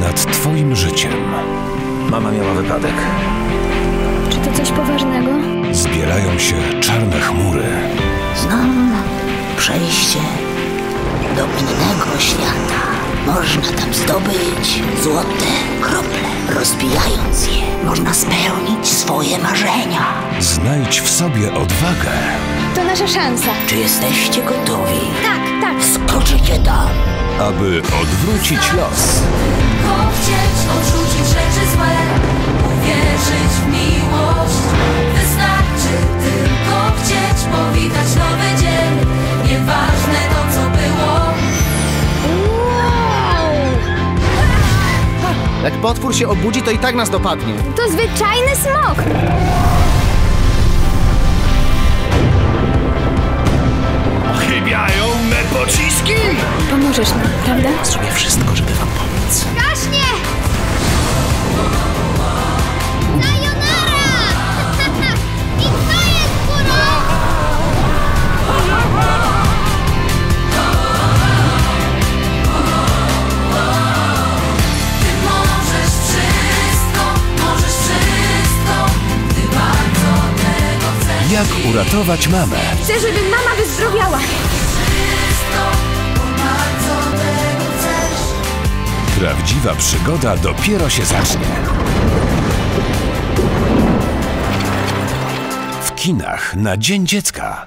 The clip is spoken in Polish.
nad Twoim życiem. Mama miała wypadek. Czy to coś poważnego? Zbierają się czarne chmury. Znam przejście do innego świata. Można tam zdobyć złote krople. Rozbijając je, można spełnić swoje marzenia. Znajdź w sobie odwagę. To nasza szansa. Czy jesteście gotowi? Tak, tak. Skoczycie tam. Aby odwrócić los. Tylko chcieć odrzucić rzeczy złe, uwierzyć w miłość. Wystarczy tylko chcieć powitać nowy dzień. Nieważne to, co było. Jak potwór się obudzi, to i tak nas dopadnie. To zwyczajny smok. Pomożesz nam, prawda? Zrobię wszystko, żeby wam pomóc. Gaśnie! Sayonara! I kto jest górą? Ty możesz wszystko, możesz wszystko, gdy bardzo tego chcesz. Jak uratować mamę? Chcę, żeby mama wyzdrowiała. Prawdziwa przygoda dopiero się zacznie. W kinach na Dzień Dziecka.